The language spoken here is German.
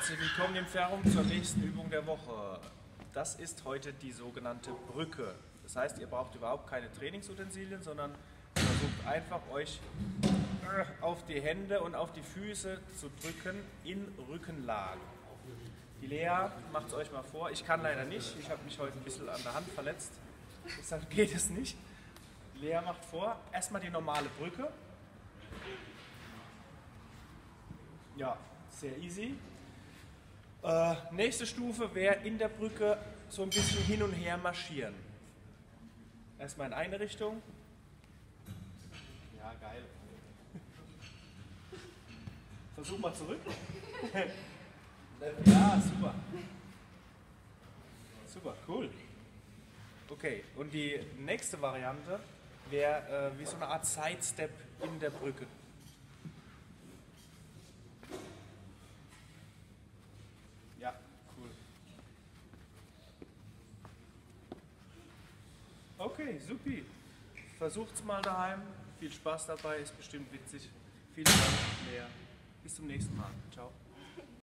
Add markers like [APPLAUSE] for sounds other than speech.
Herzlich willkommen im Ferrum zur nächsten Übung der Woche. Das ist heute die sogenannte Brücke. Das heißt, ihr braucht überhaupt keine Trainingsutensilien, sondern versucht einfach euch äh, auf die Hände und auf die Füße zu drücken in Rückenlage. Die Lea macht es euch mal vor. Ich kann leider nicht. Ich habe mich heute ein bisschen an der Hand verletzt. Deshalb geht es nicht. Lea macht vor. Erstmal die normale Brücke. Ja, sehr easy. Äh, nächste Stufe wäre in der Brücke so ein bisschen hin und her marschieren. Erstmal in eine Richtung. Ja, geil. [LAUGHS] Versuch mal zurück. [LAUGHS] ja, super. Super, cool. Okay, und die nächste Variante wäre äh, wie so eine Art Sidestep in der Brücke. Ja, cool. Okay, supi. Versucht's mal daheim. Viel Spaß dabei, ist bestimmt witzig. Vielen Dank, Lea. Bis zum nächsten Mal. Ciao.